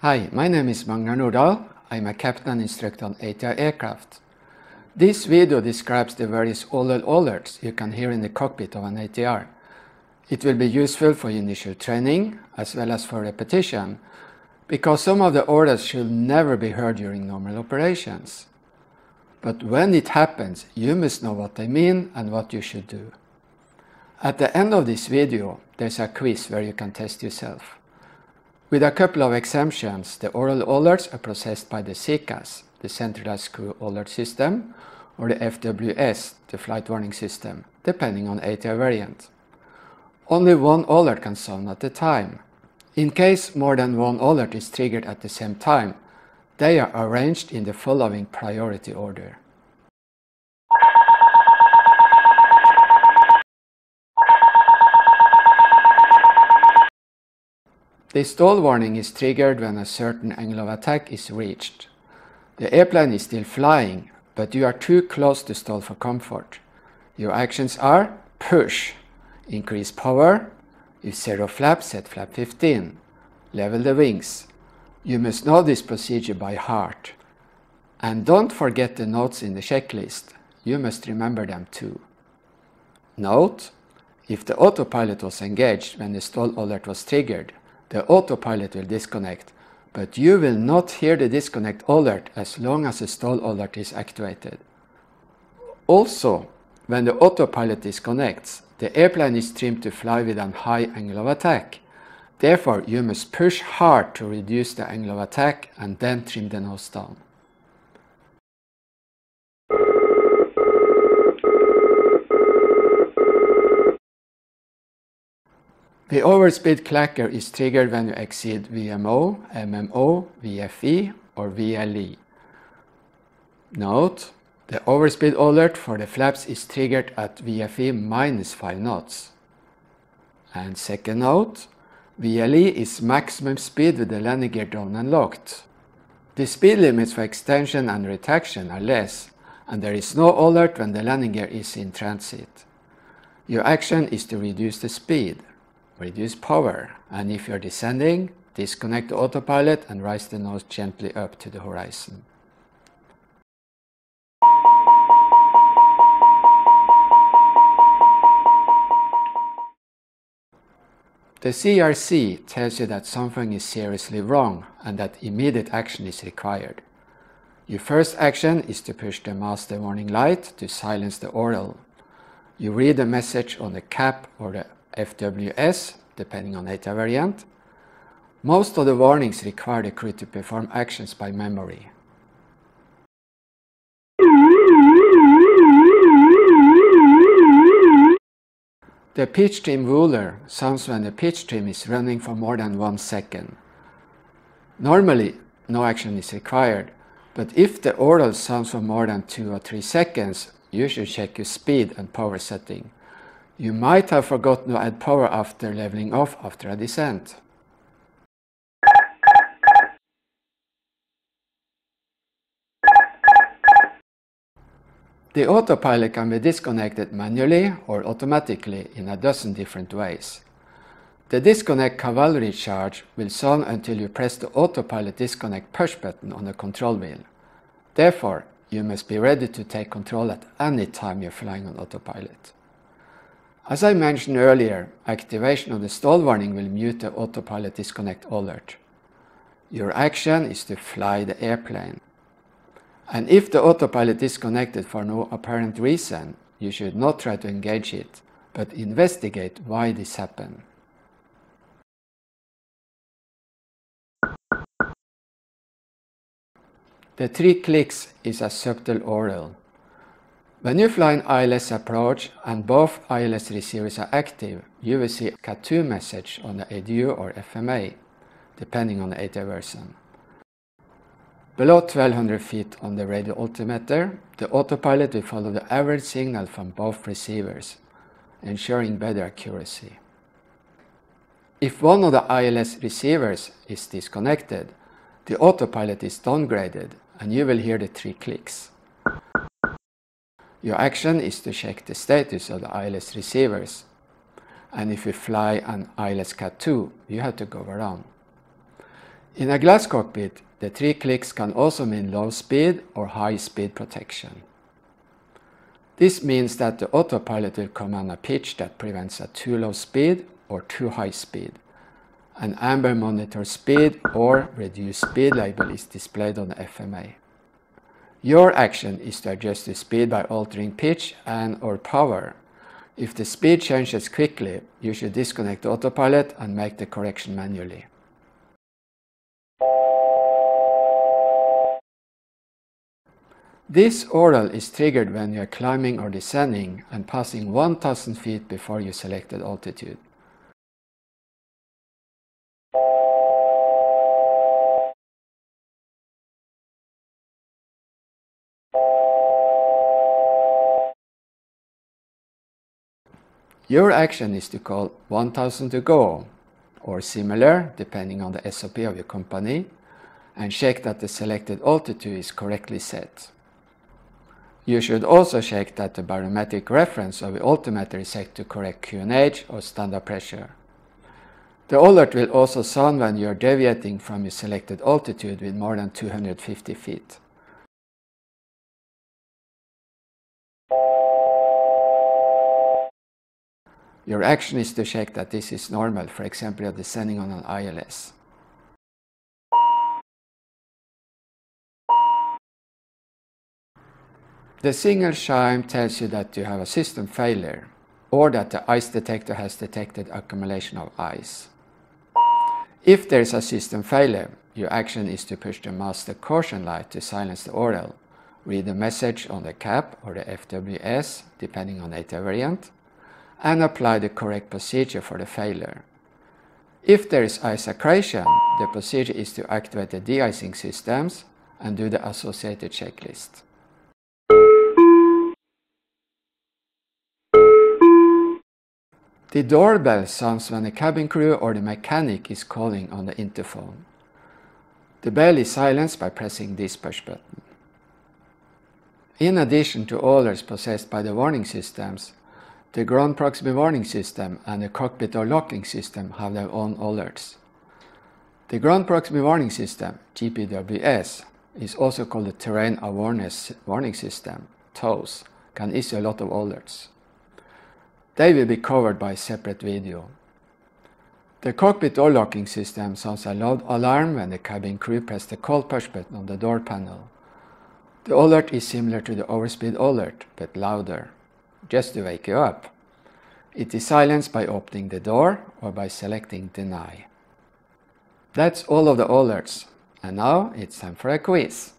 Hi, my name is Magnar. I'm a captain instructor on ATR aircraft. This video describes the various aural alerts you can hear in the cockpit of an ATR. It will be useful for initial training as well as for repetition because some of the orders should never be heard during normal operations. But when it happens, you must know what they mean and what you should do. At the end of this video, there's a quiz where you can test yourself. With a couple of exemptions, the aural alerts are processed by the CCAS, the Centralized Crew Alert System, or the FWS, the Flight Warning System, depending on ATR variant. Only one alert can sound at a time. In case more than one alert is triggered at the same time, they are arranged in the following priority order. The stall warning is triggered when a certain angle of attack is reached. The airplane is still flying, but you are too close to stall for comfort. Your actions are push, increase power, if zero flap, set flap 15, level the wings. You must know this procedure by heart. And don't forget the notes in the checklist. You must remember them too. Note, if the autopilot was engaged when the stall alert was triggered, the autopilot will disconnect, but you will not hear the disconnect alert as long as the stall alert is activated. Also, when the autopilot disconnects, the airplane is trimmed to fly with a high angle of attack. Therefore, you must push hard to reduce the angle of attack and then trim the nose down. The overspeed clacker is triggered when you exceed VMO, MMO, VFE or VLE. Note, the overspeed alert for the flaps is triggered at VFE minus 5 knots. And second note, VLE is maximum speed with the landing gear down and locked. The speed limits for extension and retraction are less, and there is no alert when the landing gear is in transit. Your action is to reduce the speed reduce power, and if you're descending, disconnect the autopilot and rise the nose gently up to the horizon. The CRC tells you that something is seriously wrong and that immediate action is required. Your first action is to push the master warning light to silence the aural. You read the message on the CAP or the FWS, depending on ATR variant. Most of the warnings require the crew to perform actions by memory. The pitch trim whooler sounds when the pitch trim is running for more than one second. Normally, no action is required, but if the aural sounds for more than two or three seconds, you should check your speed and power setting. You might have forgotten to add power after leveling off after a descent. The autopilot can be disconnected manually or automatically in a dozen different ways. The disconnect cavalry charge will sound until you press the autopilot disconnect push button on the control wheel. Therefore, you must be ready to take control at any time you're flying on autopilot. As I mentioned earlier, activation of the stall warning will mute the autopilot disconnect alert. Your action is to fly the airplane. And if the autopilot is connected for no apparent reason, you should not try to engage it, but investigate why this happened. The three clicks is a subtle aural. When you fly an ILS approach and both ILS receivers are active, you will see a CAT2 message on the ADU or FMA, depending on the ATR version. Below 1200 feet on the radio altimeter, the autopilot will follow the average signal from both receivers, ensuring better accuracy. If one of the ILS receivers is disconnected, the autopilot is downgraded and you will hear the three clicks. Your action is to check the status of the ILS receivers. And if you fly an ILS Cat 2, you have to go around. In a glass cockpit, the three clicks can also mean low speed or high speed protection. This means that the autopilot will command a pitch that prevents a too low speed or too high speed. An amber monitor speed or reduced speed label is displayed on the FMA. Your action is to adjust the speed by altering pitch and or power. If the speed changes quickly, you should disconnect the autopilot and make the correction manually. This aural is triggered when you are climbing or descending and passing 1000 feet before your selected altitude. Your action is to call 1000 to go, or similar, depending on the SOP of your company, and check that the selected altitude is correctly set. You should also check that the barometric reference of the altimeter is set to correct QNH or standard pressure. The alert will also sound when you are deviating from your selected altitude with more than 250 feet. Your action is to check that this is normal, for example, you're descending on an ILS. The signal chime tells you that you have a system failure or that the ice detector has detected accumulation of ice. If there is a system failure, your action is to push the master caution light to silence the aural, read the message on the CAP or the FWS, depending on ATR variant, and apply the correct procedure for the failure. If there is ice accretion, the procedure is to activate the de-icing systems and do the associated checklist. The doorbell sounds when the cabin crew or the mechanic is calling on the interphone. The bell is silenced by pressing this push button. In addition to alerts possessed by the warning systems, the ground proximity warning system and the cockpit door locking system have their own alerts. The ground proximity warning system, GPWS, is also called the Terrain Awareness Warning System, TAWS, can issue a lot of alerts. They will be covered by a separate video. The cockpit door locking system sounds a loud alarm when the cabin crew press the call push button on the door panel. The alert is similar to the overspeed alert, but louder, just to wake you up. It is silenced by opening the door or by selecting deny. That's all of the alerts. And now it's time for a quiz.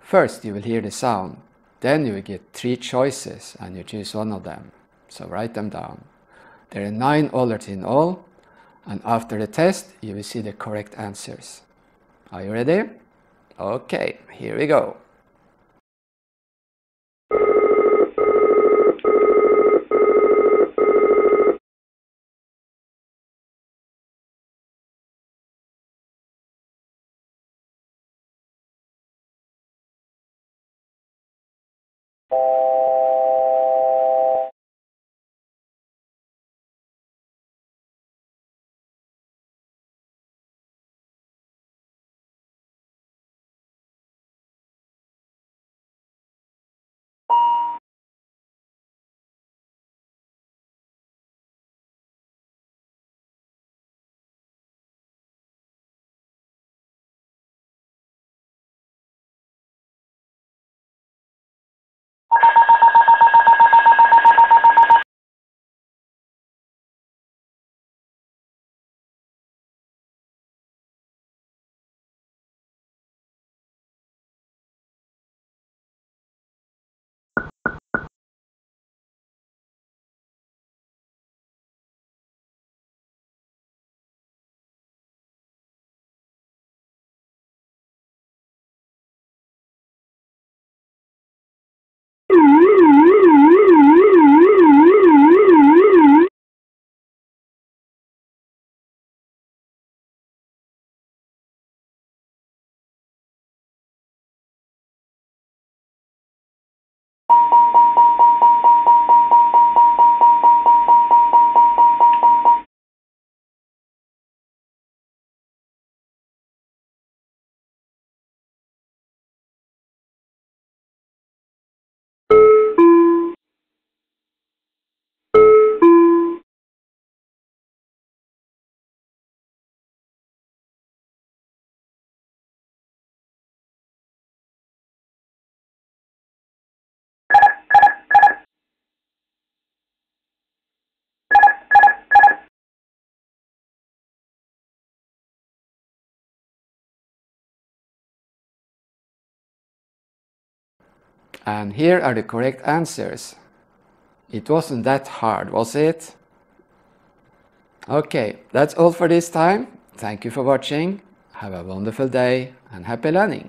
First you will hear the sound, then you will get three choices and you choose one of them. So write them down. There are nine alerts in all, and after the test, you will see the correct answers. Are you ready? Okay, here we go. And here are the correct answers. It wasn't that hard, was it? Okay, that's all for this time. Thank you for watching. Have a wonderful day and happy learning.